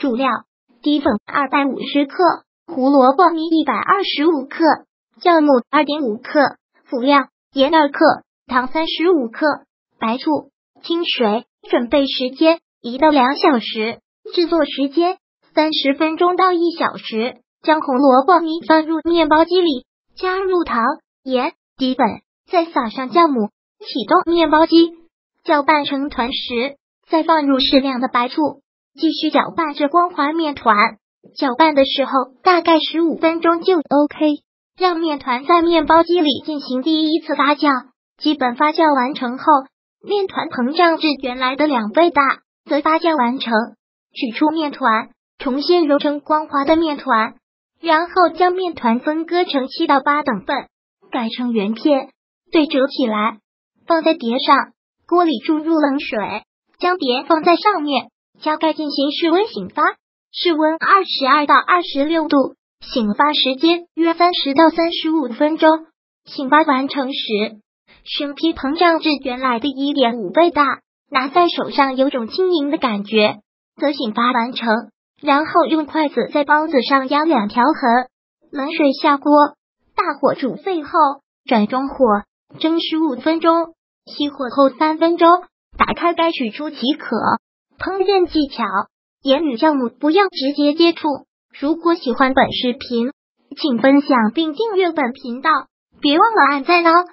主料：低粉二百五十克，胡萝卜泥一百二十五克，酵母二点五克。辅料：盐二克，糖三十五克，白醋、清水。准备时间一到两小时，制作时间三十分钟到一小时。将红萝卜泥放入面包机里，加入糖、盐、低粉，再撒上酵母，启动面包机，搅拌成团时，再放入适量的白醋，继续搅拌至光滑面团。搅拌的时候大概十五分钟就 OK。让面团在面包机里进行第一次发酵，基本发酵完成后，面团膨胀至原来的两倍大，则发酵完成。取出面团，重新揉成光滑的面团。然后将面团分割成七到八等份，改成圆片，对折起来，放在碟上。锅里注入冷水，将碟放在上面，加盖进行室温醒发，室温二十二到二十六度，醒发时间约三十到三十五分钟。醒发完成时，生坯膨胀至原来的一点五倍大，拿在手上有种轻盈的感觉，则醒发完成。然后用筷子在包子上压两条痕，冷水下锅，大火煮沸后转中火蒸十五分钟，熄火后三分钟打开盖取出即可。烹饪技巧：盐与酵母不要直接接触。如果喜欢本视频，请分享并订阅本频道，别忘了按赞哦。